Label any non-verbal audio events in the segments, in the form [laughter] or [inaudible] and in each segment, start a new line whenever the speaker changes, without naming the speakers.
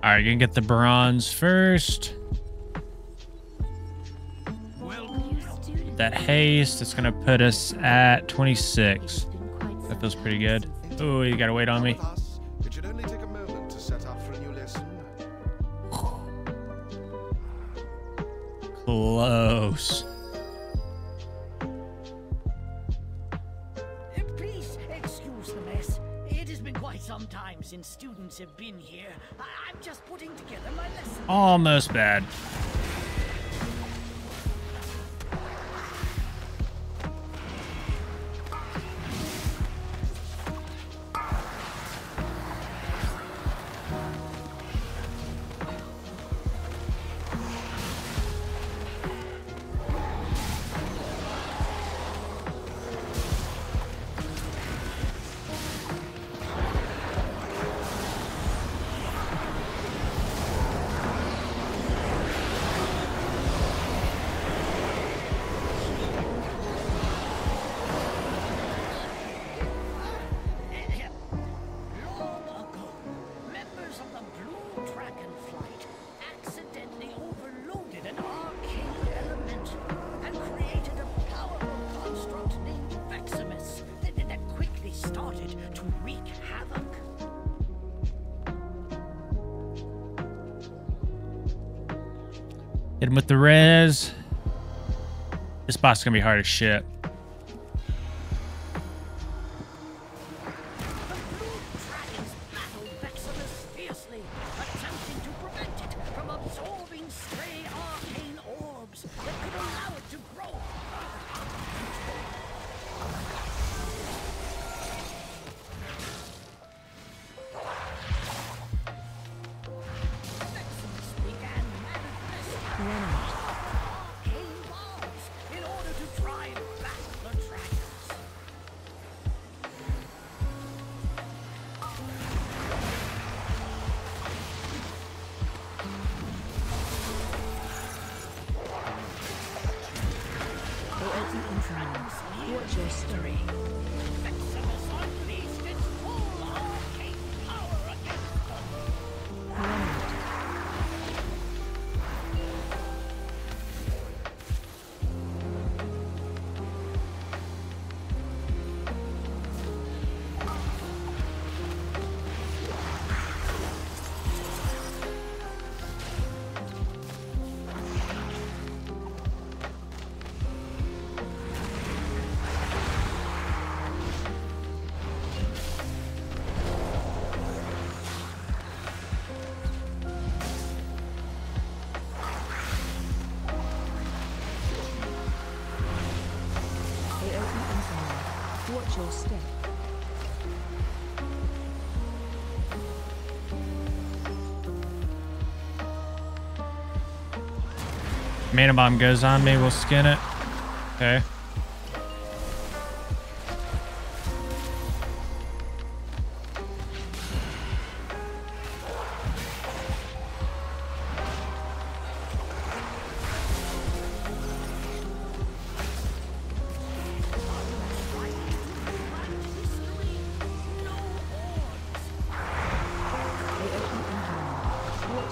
All right, gonna get the bronze first. That haste, it's gonna put us at 26. That feels pretty good. Oh, you gotta wait on me. Close. almost bad. Hit him with the res. This boss is gonna be hard as shit. Mana bomb goes on me. We'll skin it. Okay.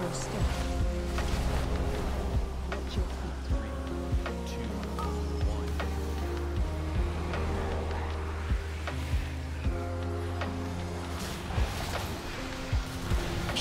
your step.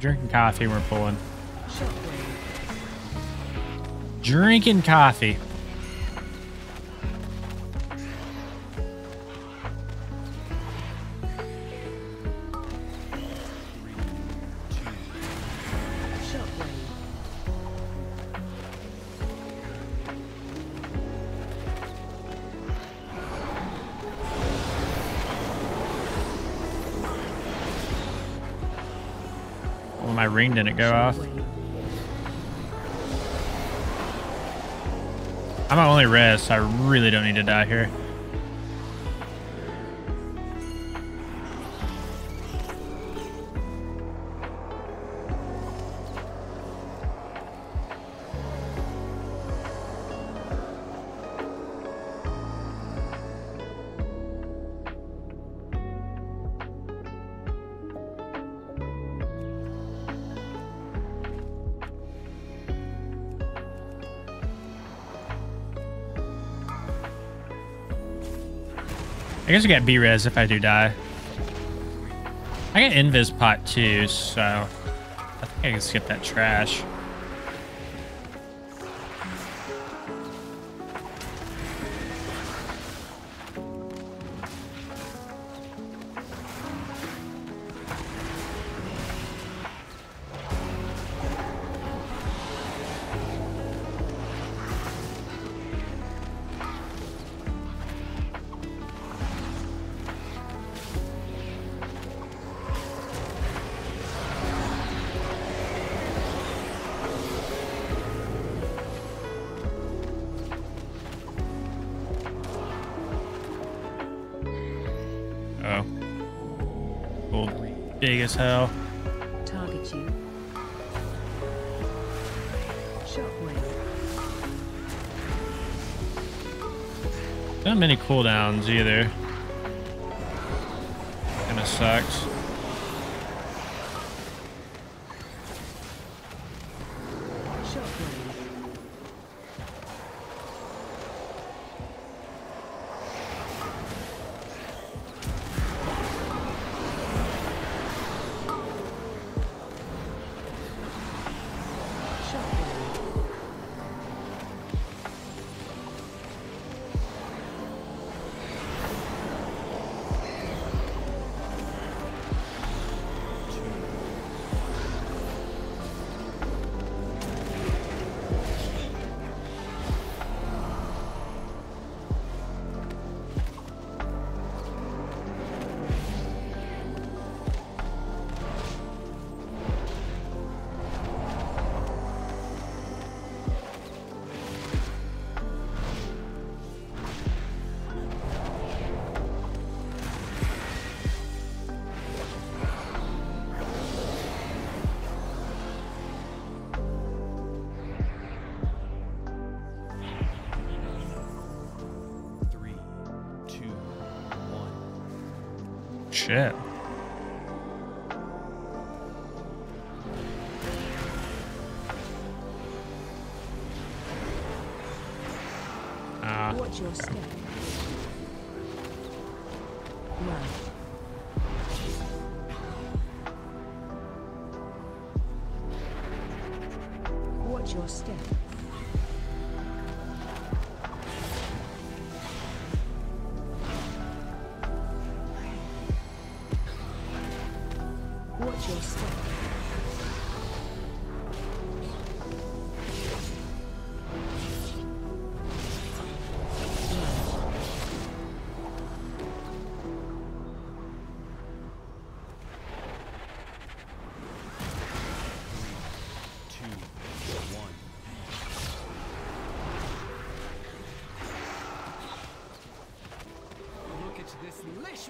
drinking coffee we're pulling. Drinking coffee.
My didn't go off. I'm at only res, so I really don't need to die here. I guess I get B-res if I do die. I get invis pot too, so I think I can skip that trash. Big as hell.
Target you. Shockwave.
Not many cooldowns either. Kinda sucks. Shit.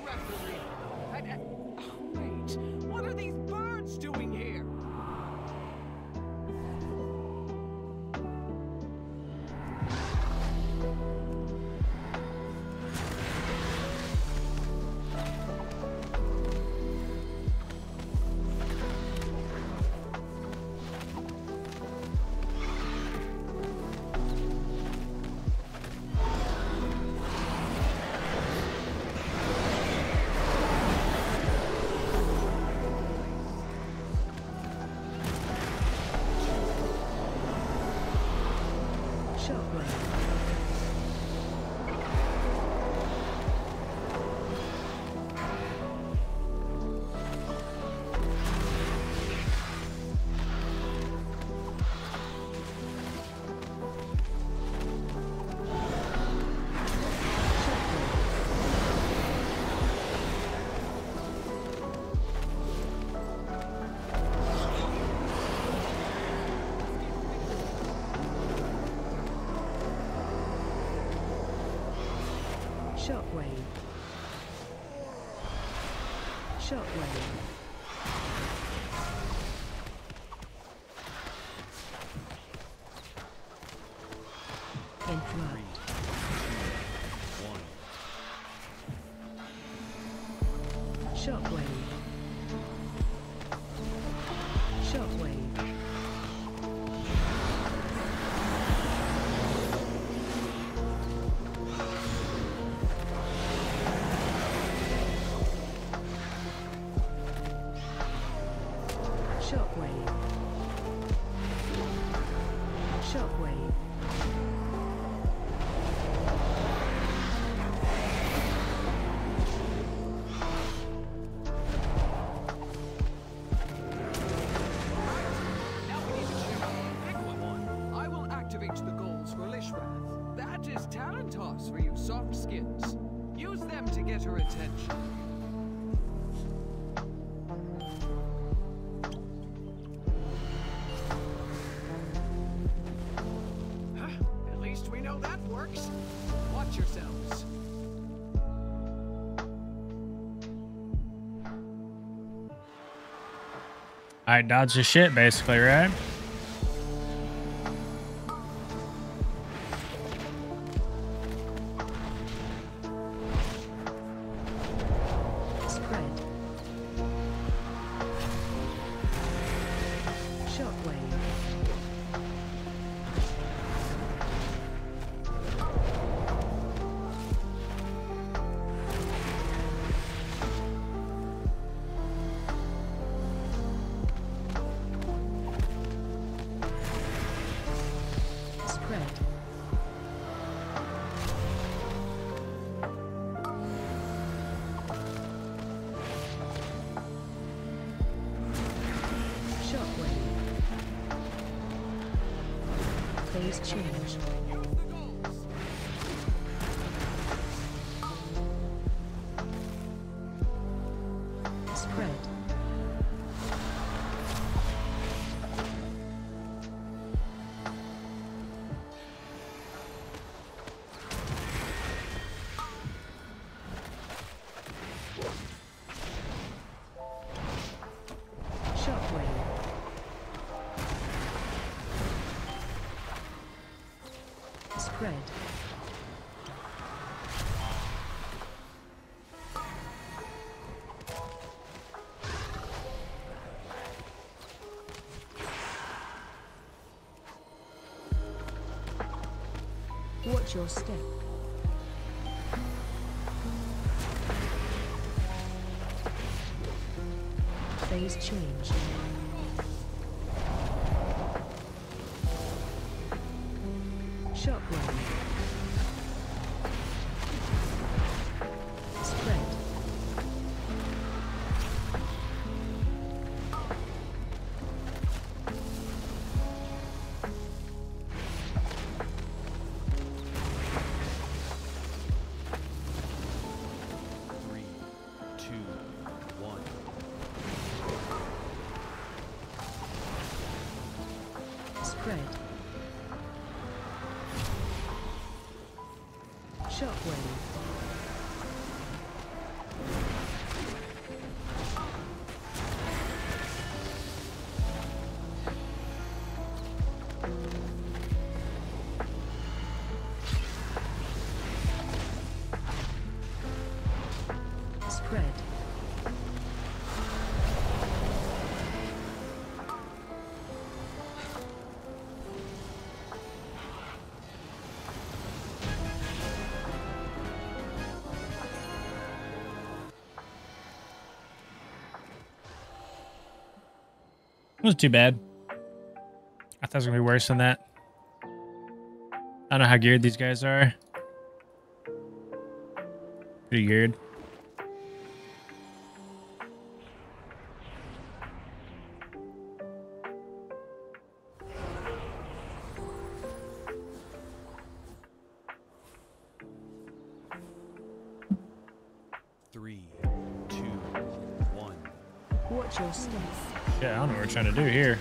Referee!
Shockwave.
All right, dodge the shit, basically, right?
Phase change. Watch your step. Phase change.
It wasn't too bad. I thought it was gonna be worse than that. I don't know how geared these guys are. Pretty geared.
Three. Two.
Watch your step.
Yeah, I don't know what we're trying to do here.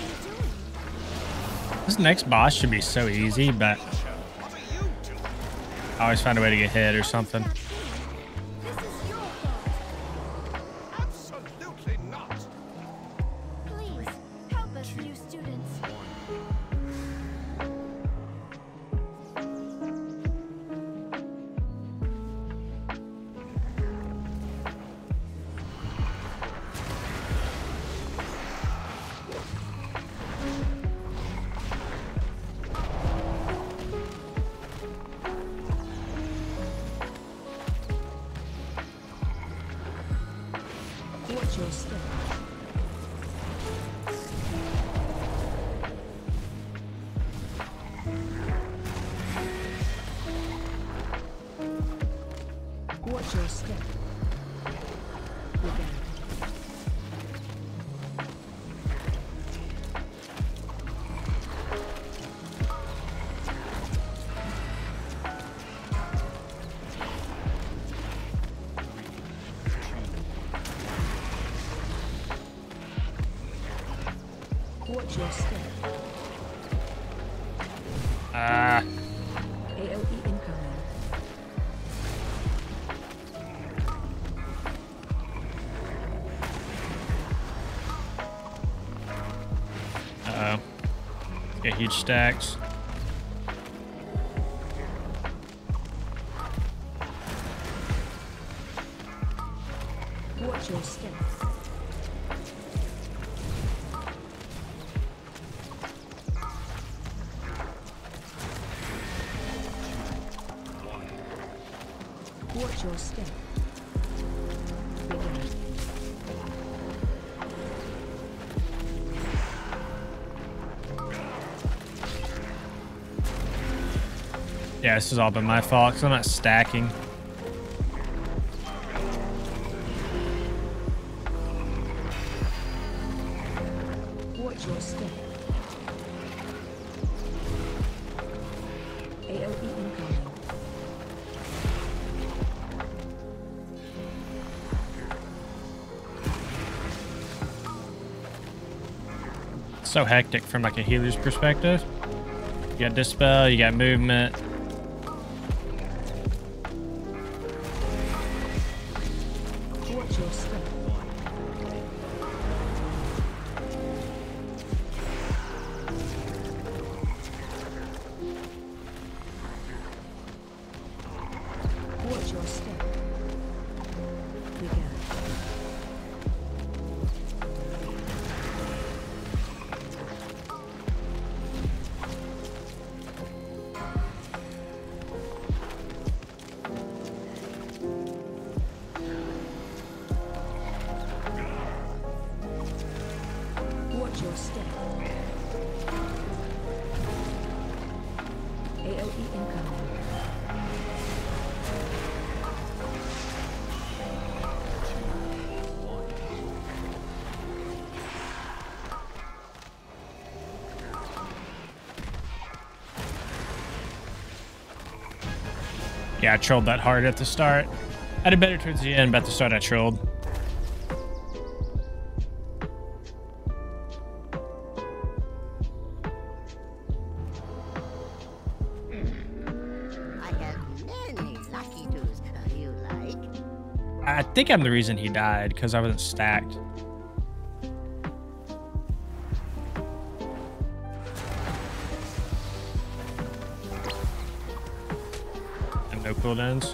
You doing?
This next boss should be so easy, but I always find a way to get hit or something. Huge stacks. Yeah, this has all been my fault because I'm not stacking.
Watch your step. AOE incoming.
So hectic from like a healer's perspective. You got dispel, you got movement. Yeah, I trolled that hard at the start. I did better towards the end, but at the start I trolled.
I have many lucky doos you like.
I think I'm the reason he died, because I wasn't stacked. And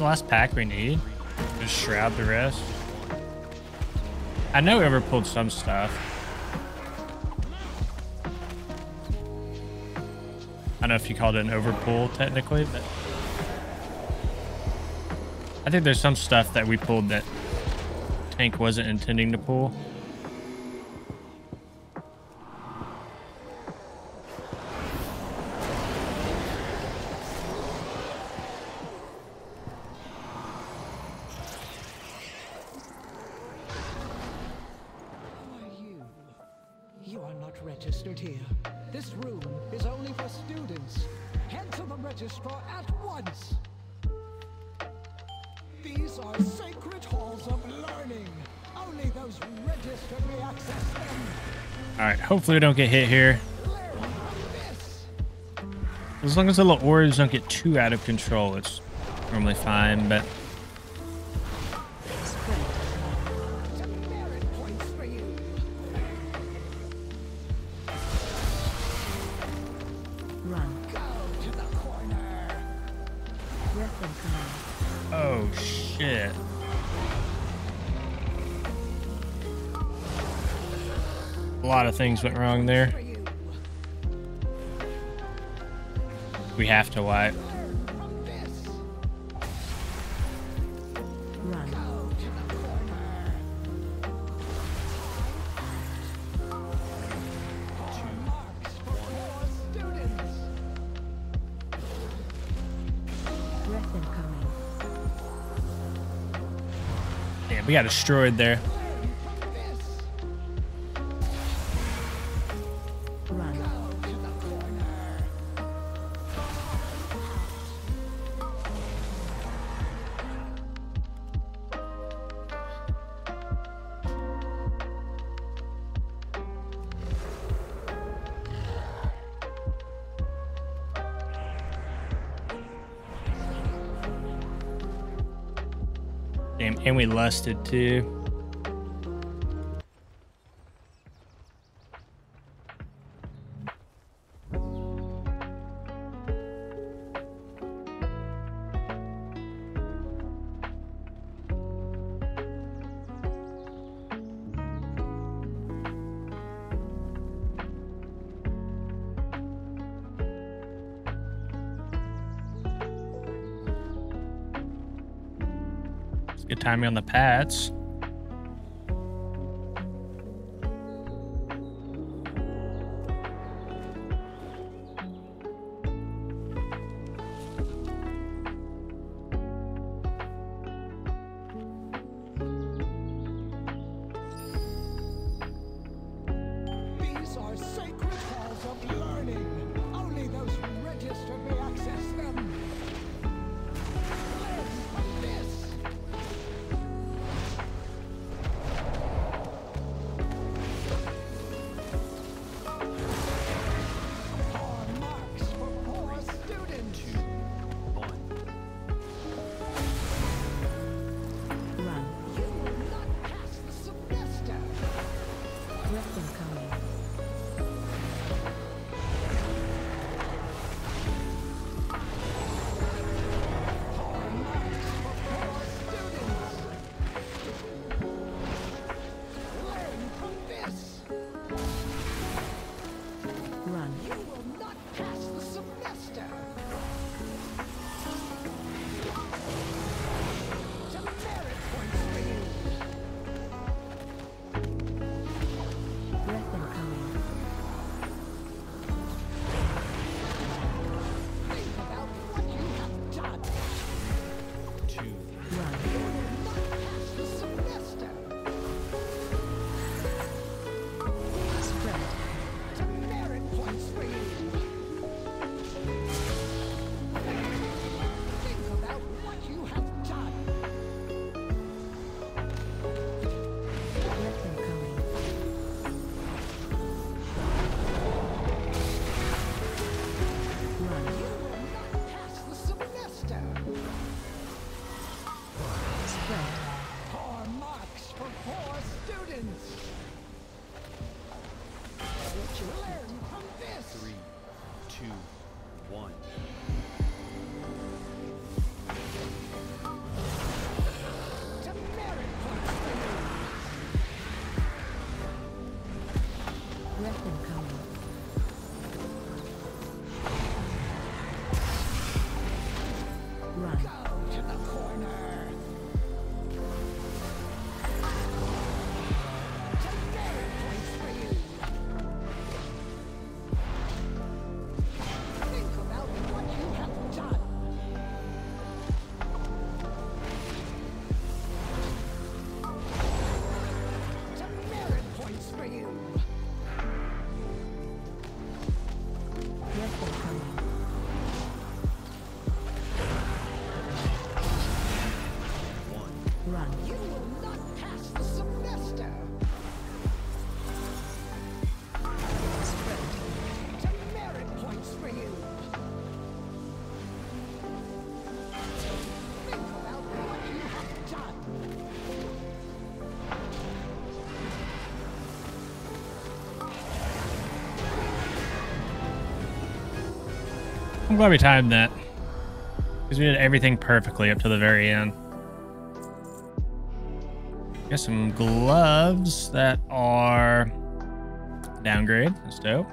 the last pack we need. Just shroud the rest. I know we Ever pulled some stuff. I don't know if you called it an overpull technically, but I think there's some stuff that we pulled that Tank wasn't intending to pull.
Not registered here. This room is only for students. Head to the registrar at once. These are sacred halls of learning. Only those registered may access them.
All right, hopefully we don't get hit here. As long as the little orbs don't get too out of control, it's normally fine, but things went wrong there. We have to wipe.
Learn from this.
Run.
Go to the corner. Marks for more students.
Breath incoming.
Damn, we got destroyed there. Lusted too. Good timing on the pads. Glad we timed that. Because we did everything perfectly up to the very end. Got some gloves that are downgrade. That's dope.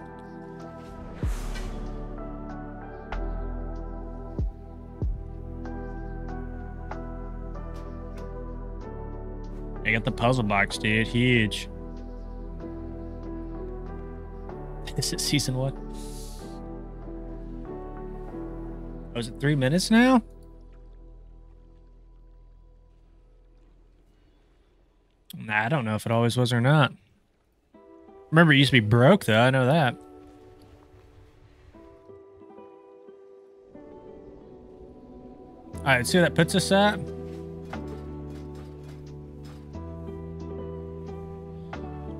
I got the puzzle box, dude. Huge. [laughs] This is season one? Oh, is it three minutes now? Nah, I don't know if it always was or not. Remember, it used to be broke, though. I know that. All right, see where that puts us at.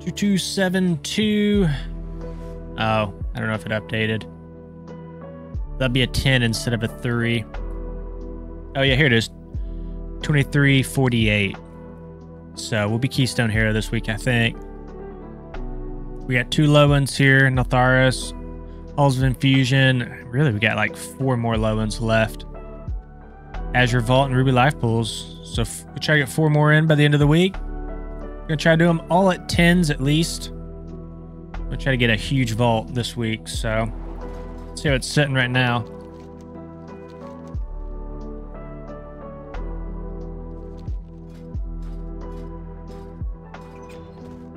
Two two seven two. Oh, I don't know if it updated. That'd be a 10 instead of a 3. Oh, yeah, here it is. 2348. So we'll be Keystone Hero this week, I think. We got two low ones here Neltharus, Halls of Infusion. Really, we got like four more low ones left. Azure Vault and Ruby Life Pools. So we'll try to get four more in by the end of the week. Gonna try to do them all at 10s at least. We'll try to get a huge vault this week, so see how it's sitting right now.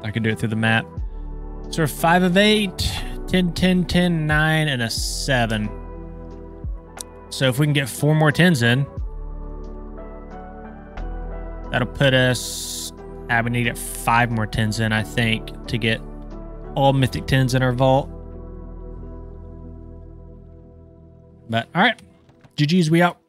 I can do it through the map. So we're 5 of 8, 10, 10, 10, 9, and a 7. So if we can get four more 10s in, that'll put us. I would need it five more 10s in, I think, to get all Mythic 10s in our vault. But all right, GG's, we out.